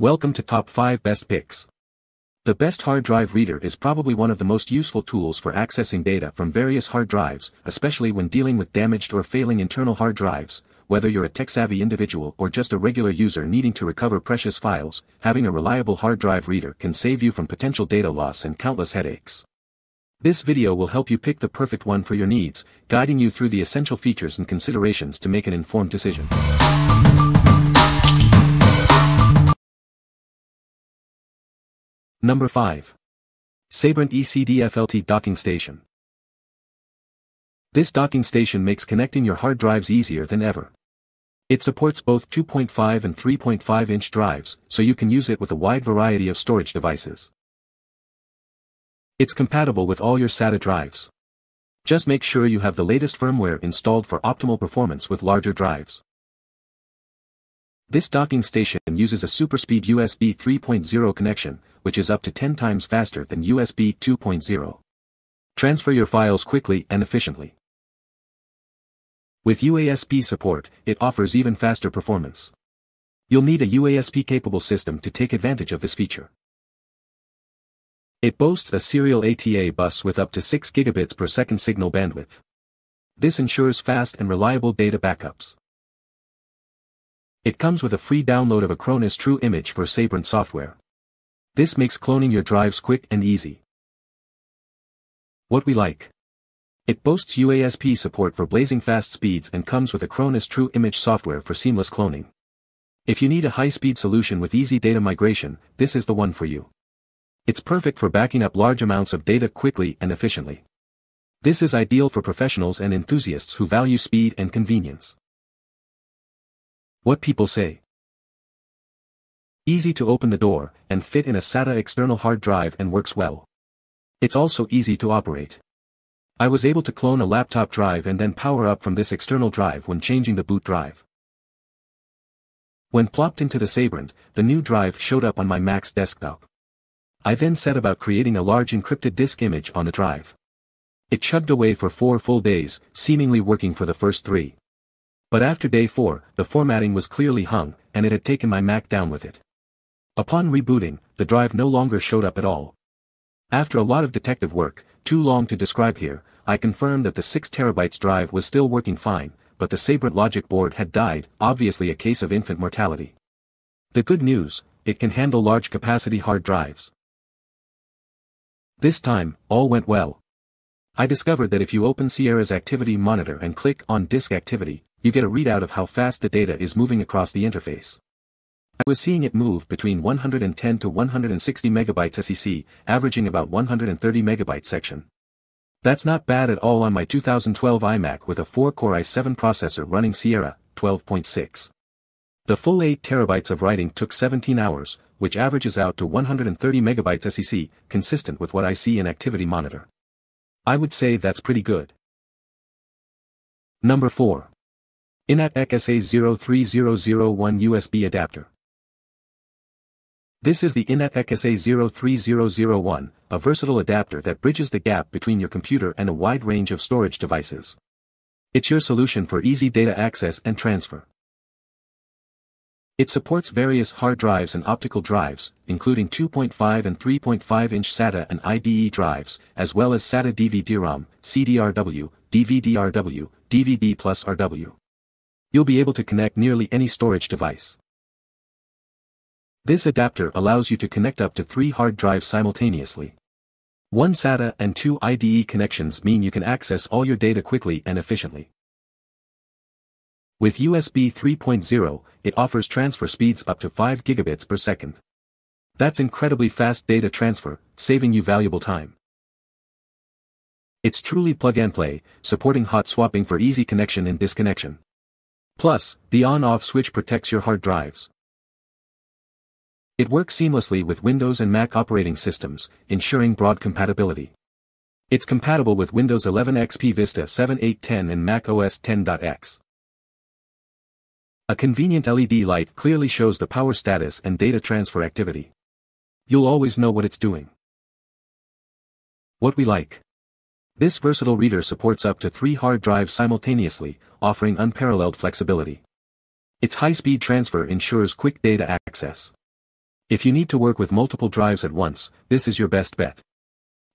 Welcome to Top 5 Best Picks. The best hard drive reader is probably one of the most useful tools for accessing data from various hard drives, especially when dealing with damaged or failing internal hard drives. Whether you're a tech-savvy individual or just a regular user needing to recover precious files, having a reliable hard drive reader can save you from potential data loss and countless headaches. This video will help you pick the perfect one for your needs, guiding you through the essential features and considerations to make an informed decision. Number 5. Sabrent ECDFLT Docking Station. This docking station makes connecting your hard drives easier than ever. It supports both 2.5 and 3.5 inch drives, so you can use it with a wide variety of storage devices. It's compatible with all your SATA drives. Just make sure you have the latest firmware installed for optimal performance with larger drives. This docking station uses a superspeed USB 3.0 connection, which is up to 10 times faster than USB 2.0. Transfer your files quickly and efficiently. With UASP support, it offers even faster performance. You'll need a UASP-capable system to take advantage of this feature. It boasts a serial ATA bus with up to 6 gigabits per second signal bandwidth. This ensures fast and reliable data backups. It comes with a free download of Acronis True Image for Sabrent software. This makes cloning your drives quick and easy. What we like. It boasts UASP support for blazing fast speeds and comes with Acronis True Image software for seamless cloning. If you need a high-speed solution with easy data migration, this is the one for you. It's perfect for backing up large amounts of data quickly and efficiently. This is ideal for professionals and enthusiasts who value speed and convenience. What people say. Easy to open the door, and fit in a SATA external hard drive and works well. It's also easy to operate. I was able to clone a laptop drive and then power up from this external drive when changing the boot drive. When plopped into the Sabrent, the new drive showed up on my Mac's desktop. I then set about creating a large encrypted disk image on the drive. It chugged away for four full days, seemingly working for the first three. But after day 4, the formatting was clearly hung, and it had taken my Mac down with it. Upon rebooting, the drive no longer showed up at all. After a lot of detective work, too long to describe here, I confirmed that the 6TB drive was still working fine, but the Sabrent logic board had died, obviously a case of infant mortality. The good news, it can handle large capacity hard drives. This time, all went well. I discovered that if you open Sierra's activity monitor and click on disk activity, you get a readout of how fast the data is moving across the interface. I was seeing it move between 110 to 160 megabytes SEC, averaging about 130 megabyte section. That's not bad at all on my 2012 iMac with a 4-core i7 processor running Sierra 12.6. The full 8 terabytes of writing took 17 hours, which averages out to 130 megabytes SEC, consistent with what I see in Activity Monitor. I would say that's pretty good. Number 4. Inateck SA03001 USB adapter. This is the Inateck SA03001, a versatile adapter that bridges the gap between your computer and a wide range of storage devices. It's your solution for easy data access and transfer. It supports various hard drives and optical drives, including 2.5 and 3.5 inch SATA and IDE drives, as well as SATA DVD-ROM, CDRW, DVD-RW, DVD plus RW you'll be able to connect nearly any storage device. This adapter allows you to connect up to three hard drives simultaneously. One SATA and two IDE connections mean you can access all your data quickly and efficiently. With USB 3.0, it offers transfer speeds up to 5 gigabits per second. That's incredibly fast data transfer, saving you valuable time. It's truly plug and play, supporting hot swapping for easy connection and disconnection. Plus, the on-off switch protects your hard drives. It works seamlessly with Windows and Mac operating systems, ensuring broad compatibility. It's compatible with Windows 11 XP Vista 7 8 10 and Mac OS 10.x. A convenient LED light clearly shows the power status and data transfer activity. You'll always know what it's doing. What we like. This versatile reader supports up to three hard drives simultaneously, offering unparalleled flexibility. Its high-speed transfer ensures quick data access. If you need to work with multiple drives at once, this is your best bet.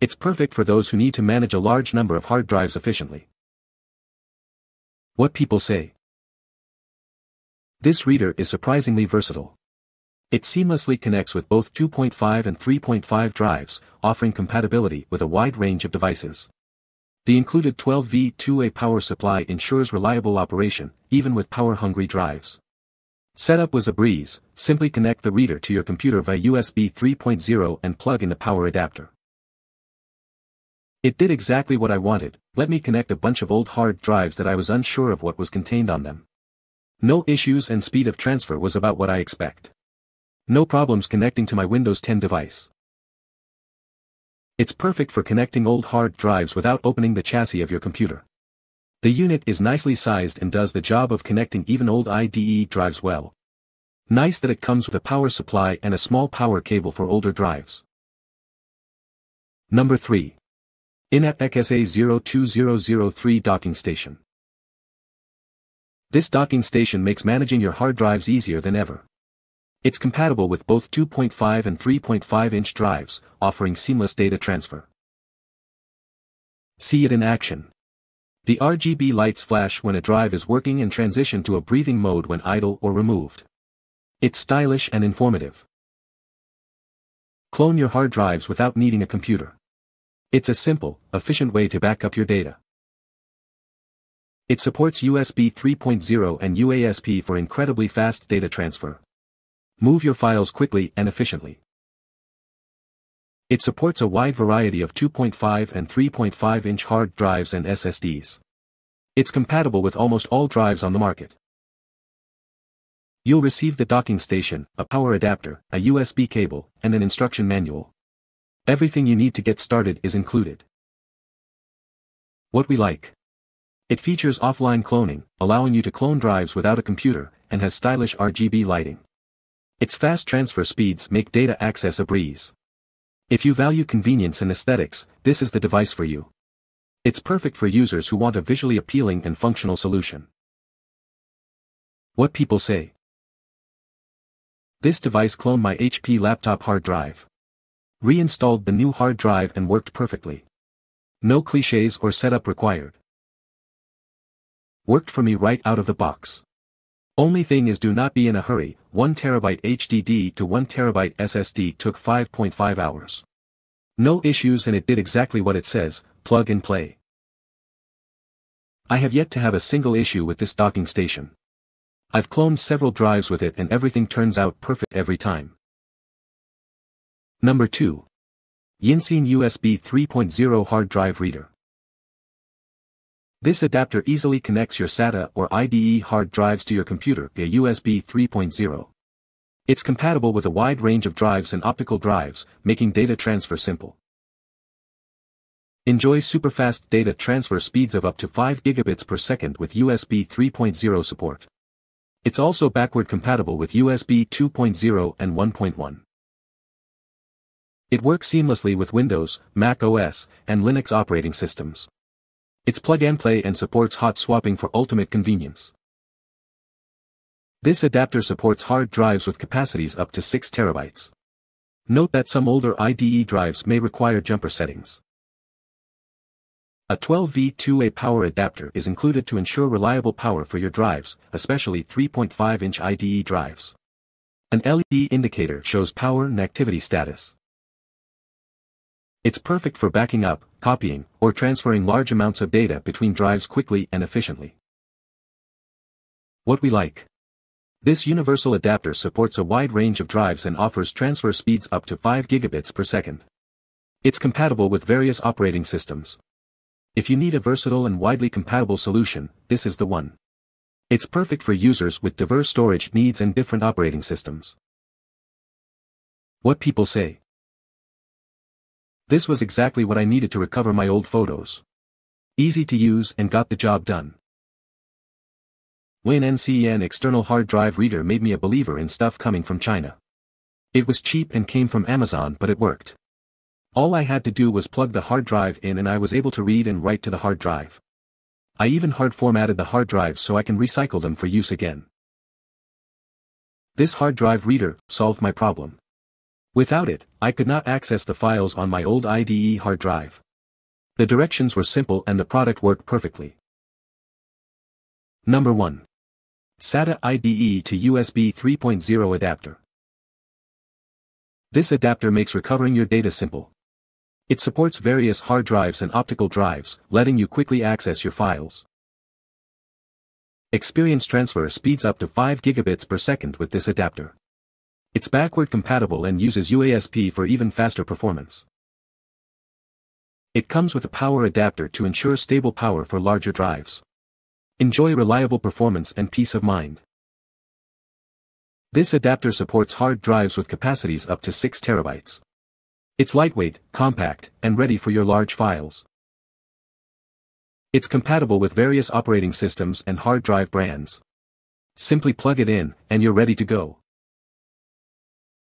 It's perfect for those who need to manage a large number of hard drives efficiently. What people say. This reader is surprisingly versatile. It seamlessly connects with both 2.5 and 3.5 drives, offering compatibility with a wide range of devices. The included 12V 2A power supply ensures reliable operation, even with power-hungry drives. Setup was a breeze, simply connect the reader to your computer via USB 3.0 and plug in the power adapter. It did exactly what I wanted, let me connect a bunch of old hard drives that I was unsure of what was contained on them. No issues and speed of transfer was about what I expect. No problems connecting to my Windows 10 device. It's perfect for connecting old hard drives without opening the chassis of your computer. The unit is nicely sized and does the job of connecting even old IDE drives well. Nice that it comes with a power supply and a small power cable for older drives. Number 3. Inateck SA 02003 Docking Station. This docking station makes managing your hard drives easier than ever. It's compatible with both 2.5 and 3.5 inch drives, offering seamless data transfer. See it in action. The RGB lights flash when a drive is working and transition to a breathing mode when idle or removed. It's stylish and informative. Clone your hard drives without needing a computer. It's a simple, efficient way to back up your data. It supports USB 3.0 and UASP for incredibly fast data transfer. Move your files quickly and efficiently. It supports a wide variety of 2.5 and 3.5 inch hard drives and SSDs. It's compatible with almost all drives on the market. You'll receive the docking station, a power adapter, a USB cable, and an instruction manual. Everything you need to get started is included. What we like. It features offline cloning, allowing you to clone drives without a computer, and has stylish RGB lighting. Its fast transfer speeds make data access a breeze. If you value convenience and aesthetics, this is the device for you. It's perfect for users who want a visually appealing and functional solution. What people say. This device cloned my HP laptop hard drive. Reinstalled the new hard drive and worked perfectly. No cliches or setup required. Worked for me right out of the box. Only thing is do not be in a hurry, 1TB HDD to 1TB SSD took 5.5 hours. No issues and it did exactly what it says, plug and play. I have yet to have a single issue with this docking station. I've cloned several drives with it and everything turns out perfect every time. Number 2. YINNCEEN USB 3.0 Hard Drive Reader. This adapter easily connects your SATA or IDE hard drives to your computer via USB 3.0. It's compatible with a wide range of drives and optical drives, making data transfer simple. Enjoy superfast data transfer speeds of up to 5 gigabits per second with USB 3.0 support. It's also backward compatible with USB 2.0 and 1.1. It works seamlessly with Windows, Mac OS, and Linux operating systems. It's plug and play and supports hot swapping for ultimate convenience. This adapter supports hard drives with capacities up to 6 terabytes. Note that some older IDE drives may require jumper settings. A 12V2A power adapter is included to ensure reliable power for your drives, especially 3.5-inch IDE drives. An LED indicator shows power and activity status. It's perfect for backing up, copying, or transferring large amounts of data between drives quickly and efficiently. What we like. This universal adapter supports a wide range of drives and offers transfer speeds up to 5 gigabits per second. It's compatible with various operating systems. If you need a versatile and widely compatible solution, this is the one. It's perfect for users with diverse storage needs and different operating systems. What people say. This was exactly what I needed to recover my old photos. Easy to use and got the job done. YINNCEEN external hard drive reader made me a believer in stuff coming from China. It was cheap and came from Amazon but it worked. All I had to do was plug the hard drive in and I was able to read and write to the hard drive. I even hard formatted the hard drives so I can recycle them for use again. This hard drive reader solved my problem. Without it, I could not access the files on my old IDE hard drive. The directions were simple and the product worked perfectly. Number 1. SATA IDE to USB 3.0 adapter. This adapter makes recovering your data simple. It supports various hard drives and optical drives, letting you quickly access your files. Experience transfer speeds up to 5 gigabits per second with this adapter. It's backward compatible and uses UASP for even faster performance. It comes with a power adapter to ensure stable power for larger drives. Enjoy reliable performance and peace of mind. This adapter supports hard drives with capacities up to 6 terabytes. It's lightweight, compact, and ready for your large files. It's compatible with various operating systems and hard drive brands. Simply plug it in, and you're ready to go.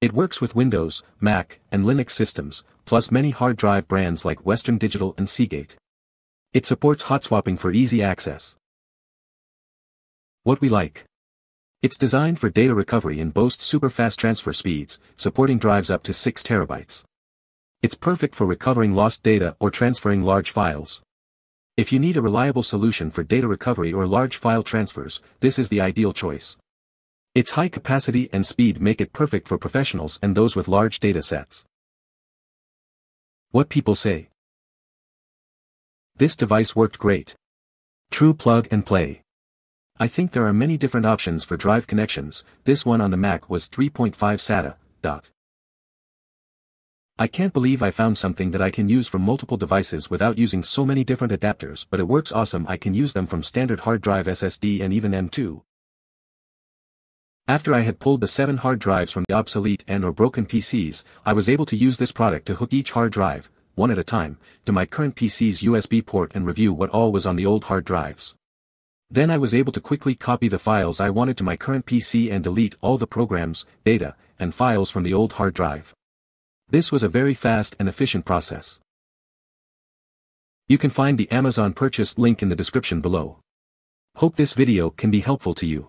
It works with Windows, Mac, and Linux systems, plus many hard drive brands like Western Digital and Seagate. It supports hot swapping for easy access. What we like. It's designed for data recovery and boasts super fast transfer speeds, supporting drives up to 6 terabytes. It's perfect for recovering lost data or transferring large files. If you need a reliable solution for data recovery or large file transfers, this is the ideal choice. Its high capacity and speed make it perfect for professionals and those with large data sets. What people say. This device worked great. True plug and play. I think there are many different options for drive connections, this one on the Mac was 3.5 SATA, dot. I can't believe I found something that I can use from multiple devices without using so many different adapters but it works awesome I can use them from standard hard drive SSD and even M2. After I had pulled the 7 hard drives from the obsolete and or broken PCs, I was able to use this product to hook each hard drive, one at a time, to my current PC's USB port and review what all was on the old hard drives. Then I was able to quickly copy the files I wanted to my current PC and delete all the programs, data, and files from the old hard drive. This was a very fast and efficient process. You can find the Amazon purchase link in the description below. Hope this video can be helpful to you.